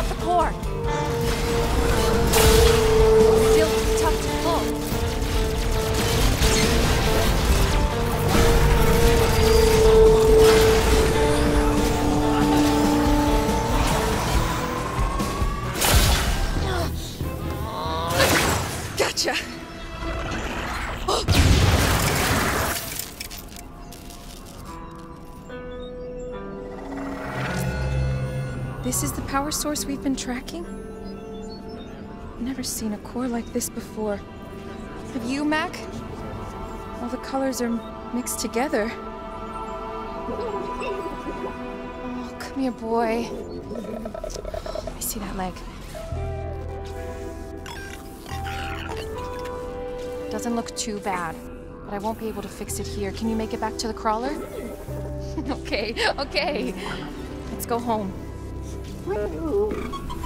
off the core. Still too tough to pull. Gotcha! Oh. This is the power source we've been tracking? Never seen a core like this before. Have you, Mack? All the colors are mixed together. Oh, come here, boy. Let me see that leg. Doesn't look too bad, but I won't be able to fix it here. Can you make it back to the crawler? okay, okay. Let's go home. Woo!